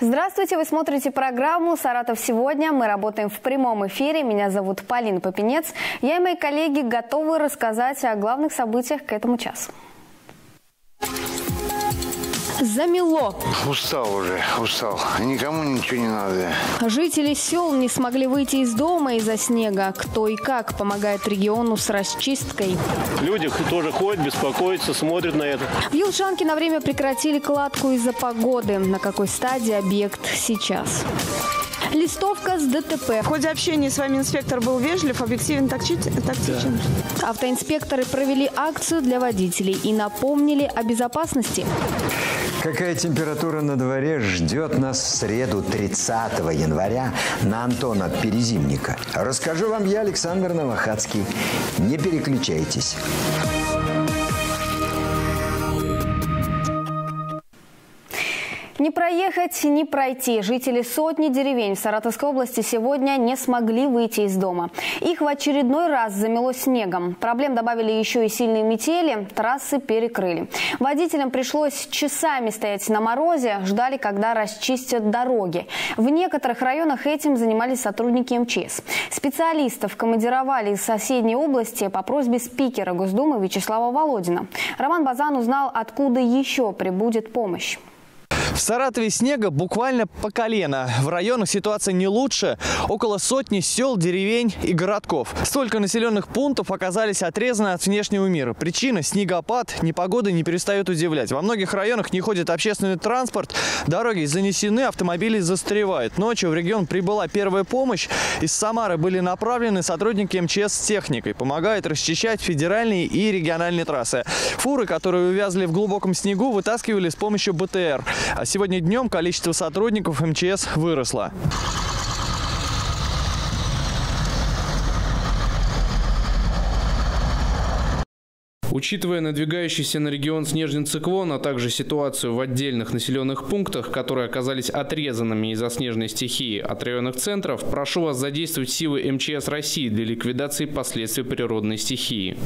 Здравствуйте, вы смотрите программу «Саратов сегодня». Мы работаем в прямом эфире. Меня зовут Полина Попенец. Я и мои коллеги готовы рассказать о главных событиях к этому часу. Замело. Устал уже, устал. Никому ничего не надо. Жители сел не смогли выйти из дома из-за снега. Кто и как помогает региону с расчисткой. Люди тоже ходят, беспокоятся, смотрят на это. В Елшанке на время прекратили кладку из-за погоды. На какой стадии объект сейчас? Листовка с ДТП. В ходе общения с вами инспектор был вежлив, объективен, тактичен. Да. Автоинспекторы провели акцию для водителей и напомнили о безопасности. Какая температура на дворе ждет нас в среду 30 января на Антона Перезимника? Расскажу вам я, Александр Новохадский. Не переключайтесь. Не проехать, не пройти. Жители сотни деревень в Саратовской области сегодня не смогли выйти из дома. Их в очередной раз замело снегом. Проблем добавили еще и сильные метели, трассы перекрыли. Водителям пришлось часами стоять на морозе, ждали, когда расчистят дороги. В некоторых районах этим занимались сотрудники МЧС. Специалистов командировали из соседней области по просьбе спикера Госдумы Вячеслава Володина. Роман Базан узнал, откуда еще прибудет помощь. В Саратове снега буквально по колено. В районах ситуация не лучше. Около сотни сел, деревень и городков. Столько населенных пунктов оказались отрезаны от внешнего мира. Причина – снегопад, непогода не перестает удивлять. Во многих районах не ходит общественный транспорт, дороги занесены, автомобили застревают. Ночью в регион прибыла первая помощь. Из Самары были направлены сотрудники МЧС с техникой. Помогают расчищать федеральные и региональные трассы. Фуры, которые увязли в глубоком снегу, вытаскивали с помощью БТР. А сегодня днем количество сотрудников МЧС выросло. Учитывая надвигающийся на регион снежный циклон, а также ситуацию в отдельных населенных пунктах, которые оказались отрезанными из-за снежной стихии от районных центров, прошу вас задействовать силы МЧС России для ликвидации последствий природной стихии.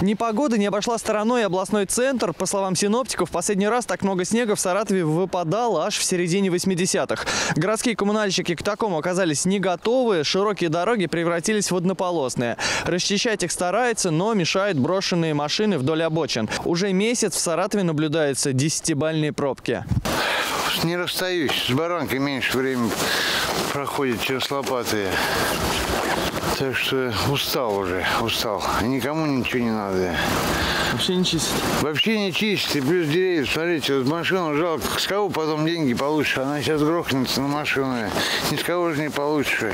Непогода не обошла стороной областной центр. По словам синоптиков, последний раз так много снега в Саратове выпадало аж в середине 80-х. Городские коммунальщики к такому оказались не готовы. Широкие дороги превратились в однополосные. Расчищать их старается, но мешают брошенные машины вдоль обочин. Уже месяц в Саратове наблюдаются десятибальные пробки. Не расстаюсь. С баранкой меньше времени проходит, чем с лопатой. Так что устал уже, устал. Никому ничего не надо. Вообще не чистит? Вообще не чистит. И плюс деревья, смотрите, вот машину жалко. С кого потом деньги получишь? Она сейчас грохнется на машину. Ни с кого же не получишь.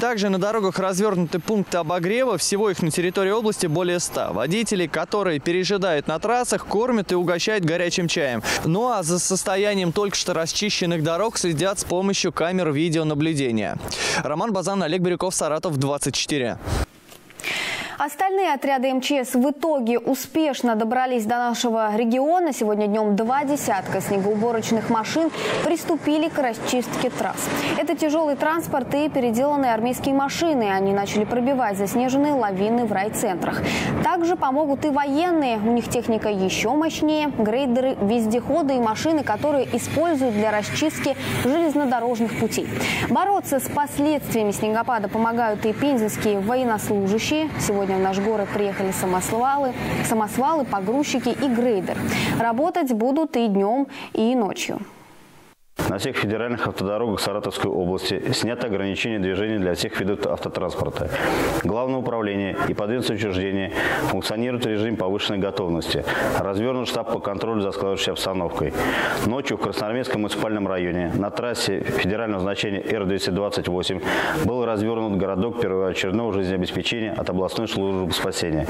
Также на дорогах развернуты пункты обогрева. Всего их на территории области более 100. Водители, которые пережидают на трассах, кормят и угощают горячим чаем. Ну а за состоянием только что расчищенных дорог следят с помощью камер видеонаблюдения. Роман Базан, Олег Бирюков, Саратов, 24. Остальные отряды МЧС в итоге успешно добрались до нашего региона. Сегодня днем два десятка снегоуборочных машин приступили к расчистке трасс. Это тяжелый транспорт и переделанные армейские машины. Они начали пробивать заснеженные лавины в райцентрах. Также помогут и военные. У них техника еще мощнее. Грейдеры, вездеходы и машины, которые используют для расчистки железнодорожных путей. Бороться с последствиями снегопада помогают и пензенские военнослужащие. Сегодня Сегодня в наш город приехали самосвалы, самосвалы, погрузчики и грейдер. Работать будут и днем, и ночью. На всех федеральных автодорогах Саратовской области снято ограничение движения для всех видов автотранспорта. Главное управление и подведомственные учреждения в режиме повышенной готовности. Развернут штаб по контролю за складывающейся обстановкой. Ночью в Красноармейском муниципальном районе на трассе федерального значения Р-228 был развернут городок первоочередного жизнеобеспечения от областной службы спасения.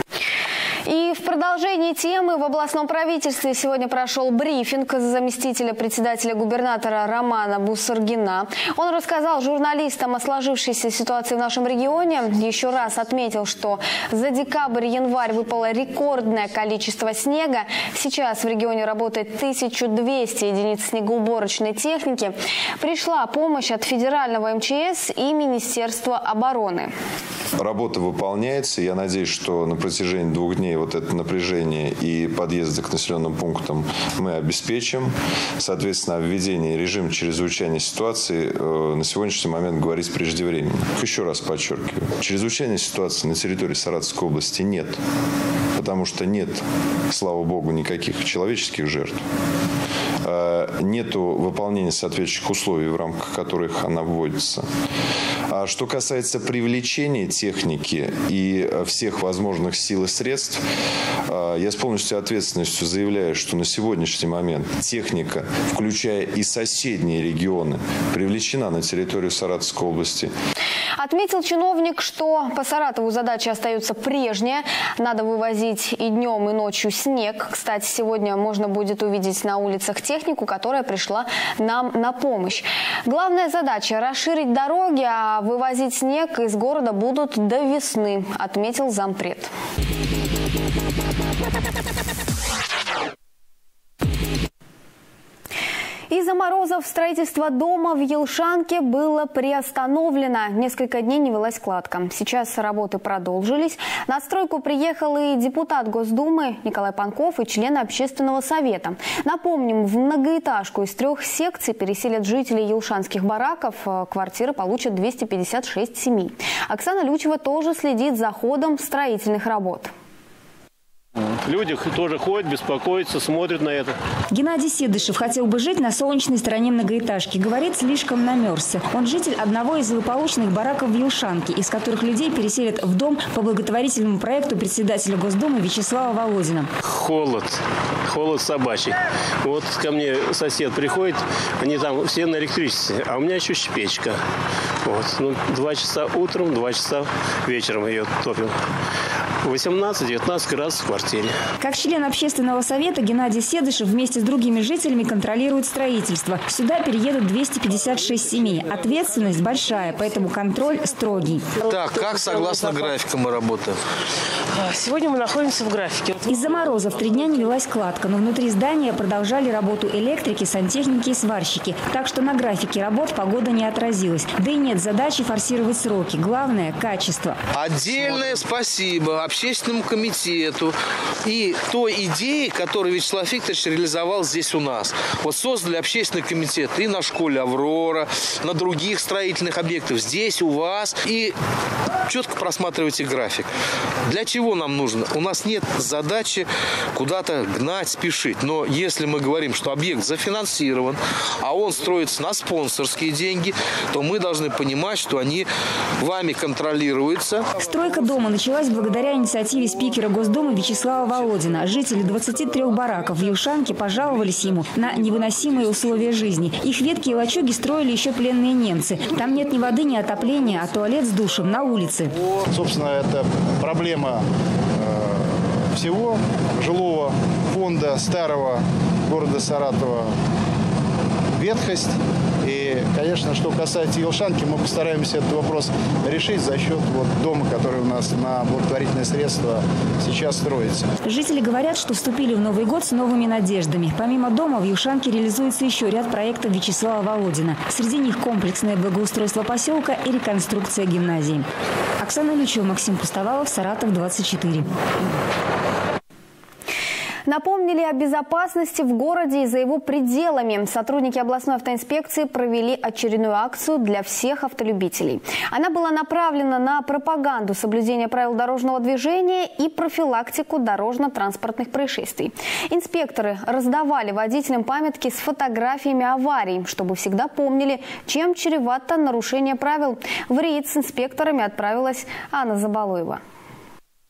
И в продолжении темы в областном правительстве сегодня прошел брифинг заместителя председателя губернатора Романа Бусаргина. Он рассказал журналистам о сложившейся ситуации в нашем регионе. Еще раз отметил, что за декабрь-январь выпало рекордное количество снега. Сейчас в регионе работает 1200 единиц снегоуборочной техники. Пришла помощь от федерального МЧС и Министерства обороны. Работа выполняется. Я надеюсь, что на протяжении двух дней вот это напряжение и подъезды к населенным пунктам мы обеспечим. Соответственно, о введении режима чрезвычайной ситуации э, на сегодняшний момент говорить преждевременно. Еще раз подчеркиваю. Чрезвычайной ситуации на территории Саратовской области нет. Потому что нет, слава богу, никаких человеческих жертв. Э, нету выполнения соответствующих условий, в рамках которых она вводится. А что касается привлечения техники и всех возможных сил и средств, э, я с полностью ответственностью заявляю, что на сегодняшний момент техника, включая и соседние регионы, привлечена на территорию Саратовской области. Отметил чиновник, что по Саратову задача остается прежняя. Надо вывозить и днем, и ночью снег. Кстати, сегодня можно будет увидеть на улицах технику, которая пришла нам на помощь. Главная задача – расширить дороги, а вывозить снег из города будут до весны, отметил зампред. Из-за морозов строительство дома в Елшанке было приостановлено. Несколько дней не велась кладка. Сейчас работы продолжились. На стройку приехал и депутат Госдумы Николай Панков и члены общественного совета. Напомним, в многоэтажку из трех секций переселят жителей елшанских бараков. Квартиры получат 256 семей. Оксана Лючева тоже следит за ходом строительных работ. Люди тоже ходят, беспокоятся, смотрят на это. Геннадий Седышев хотел бы жить на солнечной стороне многоэтажки. Говорит, слишком намерзся. Он житель одного из злополучных бараков в Юлшанке, из которых людей переселят в дом по благотворительному проекту председателя Госдумы Вячеслава Володина. Холод. Холод собачий. Вот ко мне сосед приходит, они там все на электричестве, а у меня еще печка. Вот. Ну, два часа утром, два часа вечером ее топим. 18-19 градусов в квартире. Как член общественного совета Геннадий Седышев вместе с другими жителями контролирует строительство. Сюда переедут 256 семей. Ответственность большая, поэтому контроль строгий. Так, как согласно графику мы работаем? Сегодня мы находимся в графике. Из-за морозов три дня не велась кладка, но внутри здания продолжали работу электрики, сантехники и сварщики. Так что на графике работ погода не отразилась. Да и нет задачи форсировать сроки. Главное – качество. Отдельное спасибо общественному комитету и той идеи, которую Вячеслав Викторович реализовал здесь у нас. Вот создали общественный комитет и на школе «Аврора», на других строительных объектах, здесь у вас. И четко просматривайте график. Для чего нам нужно? У нас нет задачи куда-то гнать, спешить. Но если мы говорим, что объект зафинансирован, а он строится на спонсорские деньги, то мы должны понимать, что они вами контролируются. Стройка дома началась благодаря инициативе спикера Госдумы Вячеслава Володина. Жители 23 бараков в Юшанке пожаловались ему на невыносимые условия жизни. Их ветки и лачуги строили еще пленные немцы. Там нет ни воды, ни отопления, а туалет с душем на улице. Собственно, это проблема э, всего жилого фонда старого города Саратова. Ветхость конечно, что касается Елшанки, мы постараемся этот вопрос решить за счет вот дома, который у нас на благотворительные средства сейчас строится. Жители говорят, что вступили в Новый год с новыми надеждами. Помимо дома в Юшанке реализуется еще ряд проектов Вячеслава Володина. Среди них комплексное благоустройство поселка и реконструкция гимназии. Оксана Лючева, Максим Пустовалов, Саратов, 24. Напомнили о безопасности в городе и за его пределами. Сотрудники областной автоинспекции провели очередную акцию для всех автолюбителей. Она была направлена на пропаганду соблюдения правил дорожного движения и профилактику дорожно-транспортных происшествий. Инспекторы раздавали водителям памятки с фотографиями аварий, чтобы всегда помнили, чем чревато нарушение правил. В рейд с инспекторами отправилась Анна Забалуева.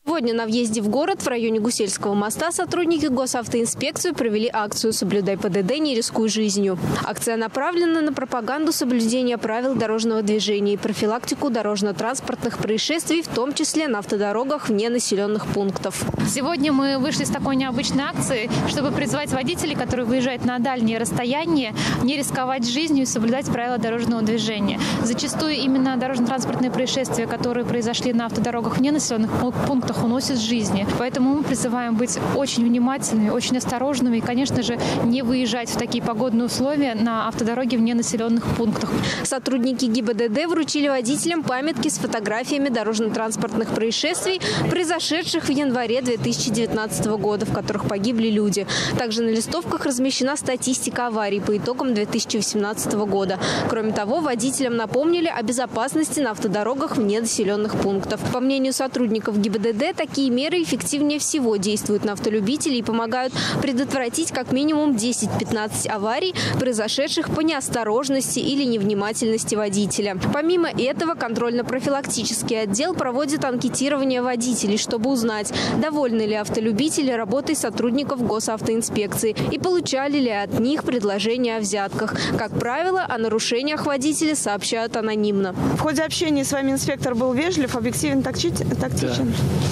Сегодня на въезде в город в районе Гусельского моста сотрудники госавтоинспекции провели акцию «Соблюдай ПДД, не рискуй жизнью». Акция направлена на пропаганду соблюдения правил дорожного движения и профилактику дорожно-транспортных происшествий, в том числе на автодорогах вне населенных пунктов. Сегодня мы вышли с такой необычной акцией, чтобы призвать водителей, которые выезжают на дальние расстояния, не рисковать жизнью и соблюдать правила дорожного движения. Зачастую именно дорожно-транспортные происшествия, которые произошли на автодорогах вне населенных пунктов, пунктах уносит жизни. Поэтому мы призываем быть очень внимательными, очень осторожными и, конечно же, не выезжать в такие погодные условия на автодороге вне населенных пунктах. Сотрудники ГИБДД вручили водителям памятки с фотографиями дорожно-транспортных происшествий, произошедших в январе 2019 года, в которых погибли люди. Также на листовках размещена статистика аварий по итогам 2018 года. Кроме того, водителям напомнили о безопасности на автодорогах вне населенных пунктов. По мнению сотрудников ГИБДД, ГИБДД такие меры эффективнее всего действуют на автолюбителей и помогают предотвратить как минимум 10-15 аварий, произошедших по неосторожности или невнимательности водителя. Помимо этого, контрольно-профилактический отдел проводит анкетирование водителей, чтобы узнать, довольны ли автолюбители работой сотрудников госавтоинспекции и получали ли от них предложения о взятках. Как правило, о нарушениях водители сообщают анонимно. В ходе общения с вами инспектор был вежлив, объективен, тактичен? Да.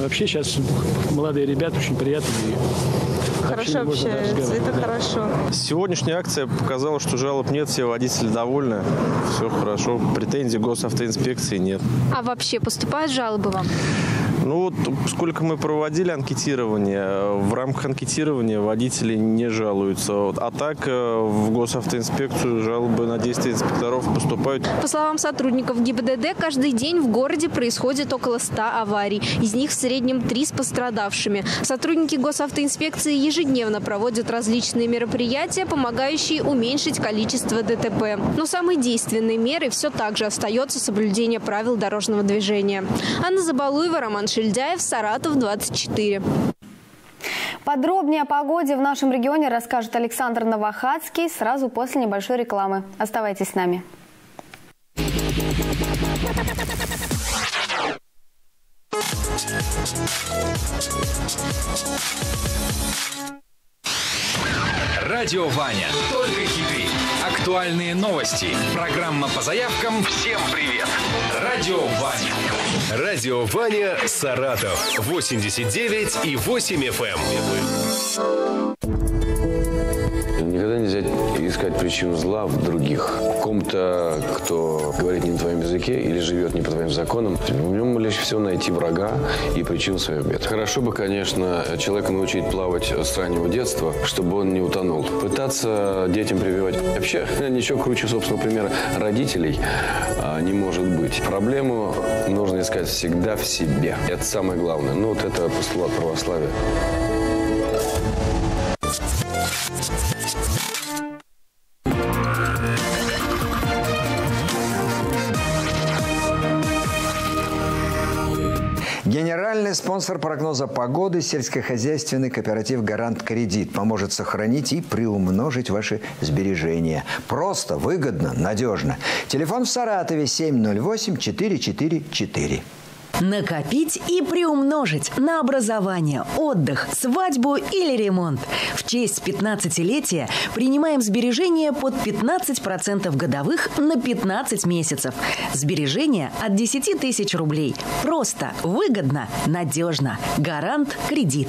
Вообще сейчас молодые ребята очень приятные. Хорошо общаются, это да. хорошо. Сегодняшняя акция показала, что жалоб нет, все водители довольны, все хорошо, претензий госавтоинспекции нет. А вообще поступают жалобы вам? Ну вот сколько мы проводили анкетирование, в рамках анкетирования водители не жалуются. А так э, в госавтоинспекцию жалобы на действия инспекторов поступают. По словам сотрудников ГИБДД, каждый день в городе происходит около 100 аварий. Из них в среднем 3 с пострадавшими. Сотрудники госавтоинспекции ежедневно проводят различные мероприятия, помогающие уменьшить количество ДТП. Но самой действенной мерой все так же остается соблюдение правил дорожного движения. Анна Забалуева, Роман Шевченко. Шильдяев, Саратов, 24. Подробнее о погоде в нашем регионе расскажет Александр Новохадский сразу после небольшой рекламы. Оставайтесь с нами. Радио Ваня. Только хиты. Актуальные новости. Программа по заявкам «Всем привет». Радио Ваня. Радио Ваня Саратов. 89 и 8 FM. Никогда нельзя искать причину зла в других. Ком-то, кто говорит не на твоем языке или живет не по твоим законам, в нем легче всего найти врага и причину своих бед. Хорошо бы, конечно, человека научить плавать с раннего детства, чтобы он не утонул. Пытаться детям прививать. Вообще, ничего круче собственного примера родителей не может быть. Проблему нужно искать всегда в себе. Это самое главное. Ну, вот это постулат православия. Генеральный спонсор прогноза погоды – сельскохозяйственный кооператив «Гарант Кредит» поможет сохранить и приумножить ваши сбережения. Просто, выгодно, надежно. Телефон в Саратове 708 444. Накопить и приумножить на образование, отдых, свадьбу или ремонт. В честь 15-летия принимаем сбережения под 15% годовых на 15 месяцев. Сбережения от 10 тысяч рублей. Просто, выгодно, надежно. Гарант кредит.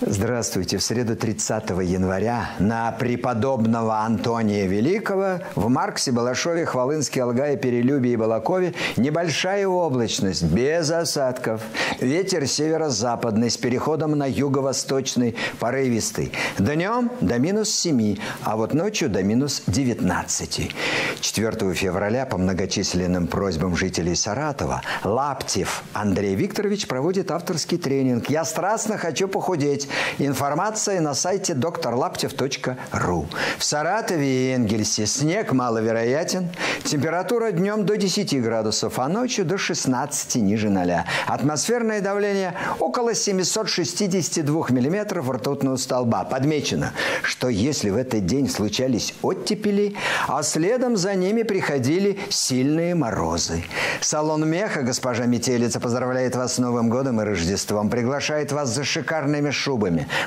Здравствуйте. В среду 30 января на преподобного Антония Великого в Марксе, Балашове, Хвалынске, Алгае, Перелюбе и Балакове небольшая облачность, без осадков. Ветер северо-западный с переходом на юго-восточный, порывистый. Днем до минус 7, а вот ночью до минус 19. 4 февраля по многочисленным просьбам жителей Саратова Лаптев Андрей Викторович проводит авторский тренинг «Я страстно хочу похудеть проверить. Информация на сайте докторлаптев.ру. В Саратове и Энгельсе снег маловероятен. Температура днем до 10 градусов, а ночью до 16 ниже 0. Атмосферное давление около 762 миллиметров ртутного столба. Подмечено, что если в этот день случались оттепели, а следом за ними приходили сильные морозы. Салон меха, госпожа Метелица, поздравляет вас с Новым годом и Рождеством. Приглашает вас за шикарными шубами,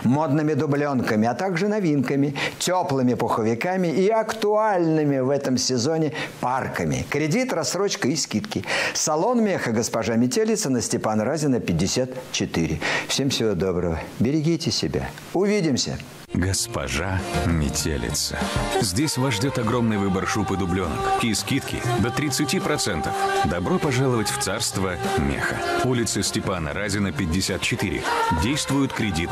модными дубленками, а также новинками, теплыми пуховиками и актуальными в этом сезоне парками. Кредит, рассрочка и скидки. Салон меха, госпожа Метелица на Степана Разина, 54. Всем всего доброго. Берегите себя. Увидимся. Госпожа Метелица. Здесь вас ждет огромный выбор шуб и дубленок и скидки до 30%. Добро пожаловать в царство меха. Улица Степана Разина, 54. Действует кредит.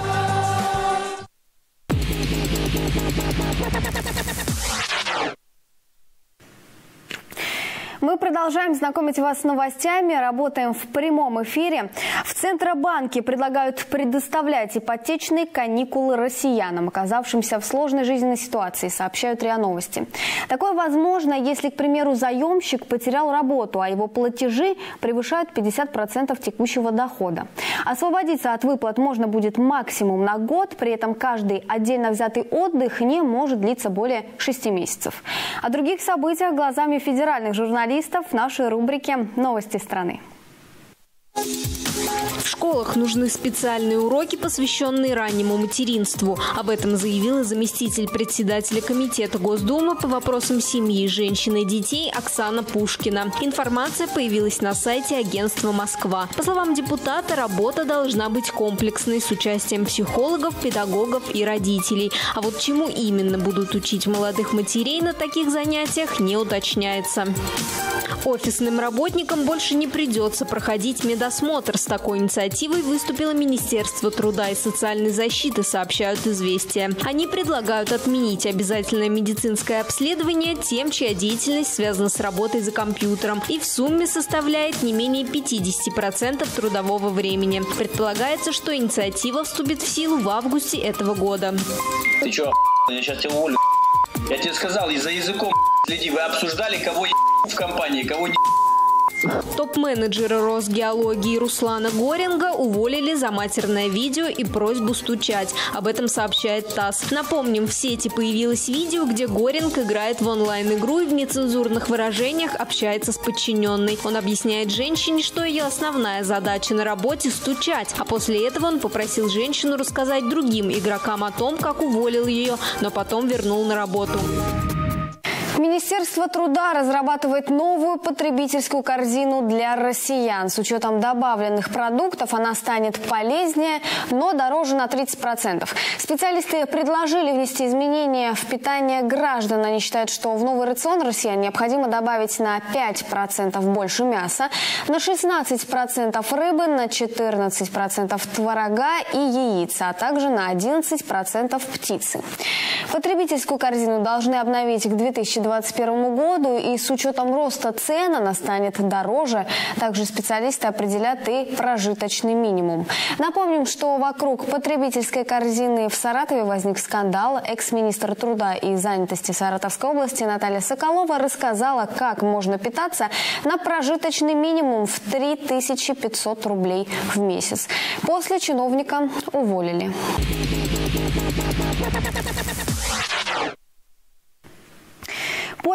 Продолжаем знакомить вас с новостями, работаем в прямом эфире. В Центробанке предлагают предоставлять ипотечные каникулы россиянам, оказавшимся в сложной жизненной ситуации, сообщают РИА Новости. Такое возможно, если, к примеру, заемщик потерял работу, а его платежи превышают 50% текущего дохода. Освободиться от выплат можно будет максимум на год, при этом каждый отдельно взятый отдых не может длиться более 6 месяцев. О других событиях глазами федеральных журналистов в нашей рубрике «Новости страны». Школах нужны специальные уроки, посвященные раннему материнству. Об этом заявила заместитель председателя Комитета Госдумы по вопросам семьи, женщин и детей Оксана Пушкина. Информация появилась на сайте агентства «Москва». По словам депутата, работа должна быть комплексной с участием психологов, педагогов и родителей. А вот чему именно будут учить молодых матерей на таких занятиях не уточняется. Офисным работникам больше не придется проходить медосмотр. С такой инициативой выступило Министерство труда и социальной защиты, сообщают «Известия». Они предлагают отменить обязательное медицинское обследование тем, чья деятельность связана с работой за компьютером и в сумме составляет не менее 50% трудового времени. Предполагается, что инициатива вступит в силу в августе этого года. Ты что, я сейчас тебя уволю. Я тебе сказал, и за языком следи. Вы обсуждали, кого в компании, кого не Топ-менеджера Росгеологии Руслана Горинга уволили за матерное видео и просьбу стучать. Об этом сообщает ТАСС. Напомним, в сети появилось видео, где Горинг играет в онлайн-игру и в нецензурных выражениях общается с подчиненной. Он объясняет женщине, что ее основная задача на работе – стучать. А после этого он попросил женщину рассказать другим игрокам о том, как уволил ее, но потом вернул на работу. Министерство труда разрабатывает новую потребительскую корзину для россиян. С учетом добавленных продуктов она станет полезнее, но дороже на 30%. Специалисты предложили внести изменения в питание граждан. Они считают, что в новый рацион россиян необходимо добавить на 5% больше мяса, на 16% рыбы, на 14% творога и яиц, а также на 11% птицы. Потребительскую корзину должны обновить к 2020 2021 году и с учетом роста цен она станет дороже. Также специалисты определят и прожиточный минимум. Напомним, что вокруг потребительской корзины в Саратове возник скандал. Экс-министр труда и занятости Саратовской области Наталья Соколова рассказала, как можно питаться на прожиточный минимум в 3500 рублей в месяц. После чиновника уволили.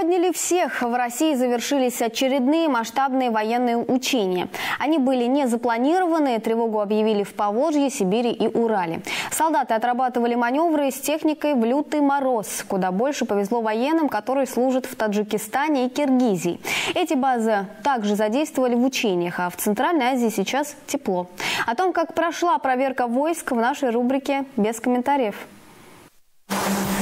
Подняли всех. В России завершились очередные масштабные военные учения. Они были не запланированные. Тревогу объявили в Поволжье, Сибири и Урале. Солдаты отрабатывали маневры с техникой в лютый мороз. Куда больше повезло военным, которые служат в Таджикистане и Киргизии. Эти базы также задействовали в учениях, а в Центральной Азии сейчас тепло. О том, как прошла проверка войск в нашей рубрике «Без комментариев». часть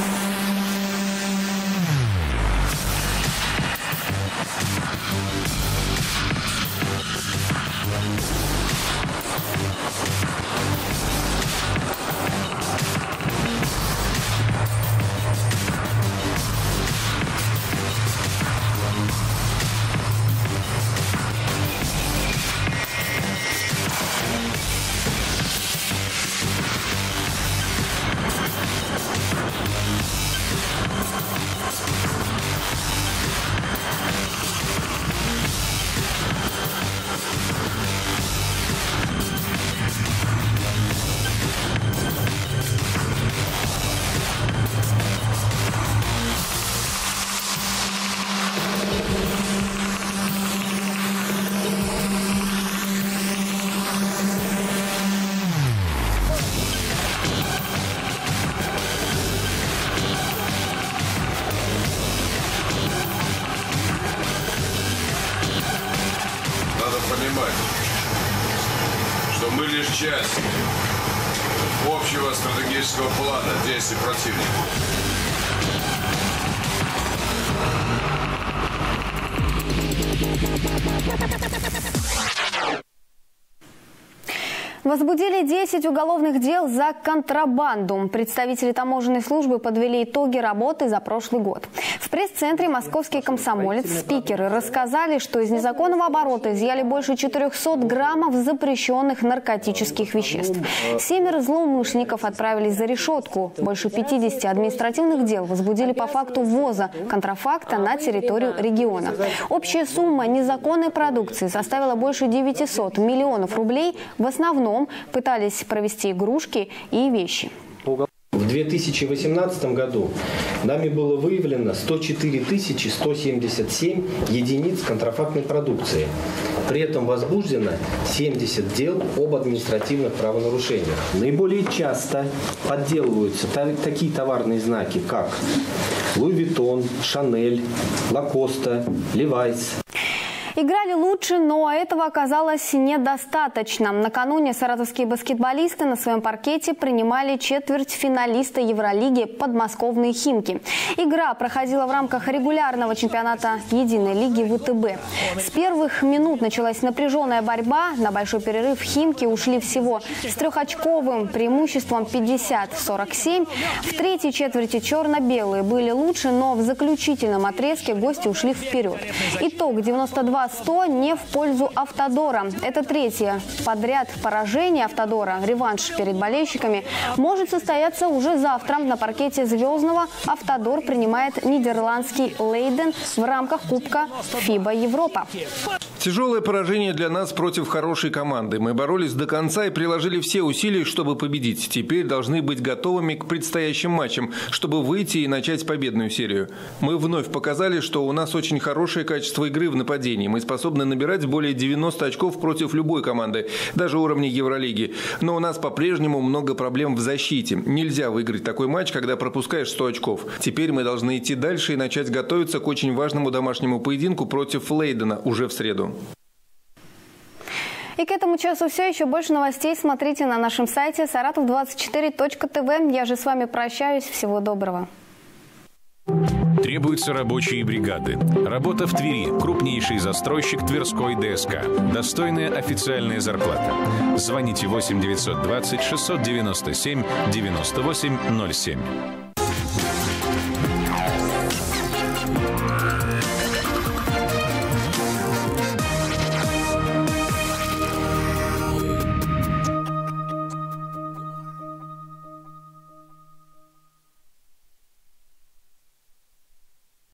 Возбудили 10 уголовных дел за контрабанду. Представители таможенной службы подвели итоги работы за прошлый год. В пресс-центре «Московский комсомолец» спикеры рассказали, что из незаконного оборота изъяли больше 400 граммов запрещенных наркотических веществ. Семеро злоумышленников отправились за решетку. Больше 50 административных дел возбудили по факту ввоза контрафакта на территорию региона. Общая сумма незаконной продукции составила больше 900 миллионов рублей, в основном пытались провести игрушки и вещи. В 2018 году нами было выявлено 104 177 единиц контрафактной продукции. При этом возбуждено 70 дел об административных правонарушениях. Наиболее часто подделываются такие товарные знаки, как Louis Vuitton, Chanel, Lacoste, Levi's, Играли лучше, но этого оказалось недостаточно. Накануне саратовские баскетболисты на своем паркете принимали четверть финалиста Евролиги подмосковные «Химки». Игра проходила в рамках регулярного чемпионата Единой лиги ВТБ. С первых минут началась напряженная борьба. На большой перерыв «Химки» ушли всего с трехочковым преимуществом 50-47. В третьей четверти черно-белые были лучше, но в заключительном отрезке гости ушли вперед. Итог 92 100 не в пользу «Автодора». Это третье подряд поражение «Автодора». Реванш перед болельщиками может состояться уже завтра. На паркете «Звездного» «Автодор» принимает нидерландский «Лейден» в рамках Кубка ФИБА Европа. Тяжелое поражение для нас против хорошей команды. Мы боролись до конца и приложили все усилия, чтобы победить. Теперь должны быть готовыми к предстоящим матчам, чтобы выйти и начать победную серию. Мы вновь показали, что у нас очень хорошее качество игры в нападении. Мы способны набирать более 90 очков против любой команды, даже уровня Евролиги. Но у нас по-прежнему много проблем в защите. Нельзя выиграть такой матч, когда пропускаешь 100 очков. Теперь мы должны идти дальше и начать готовиться к очень важному домашнему поединку против Лейдена уже в среду. И к этому часу все. Еще больше новостей смотрите на нашем сайте saratov24.tv. Я же с вами прощаюсь. Всего доброго. Требуются рабочие бригады. Работа в Твери. Крупнейший застройщик Тверской ДСК. Достойная официальная зарплата. Звоните 8 920 697 9807.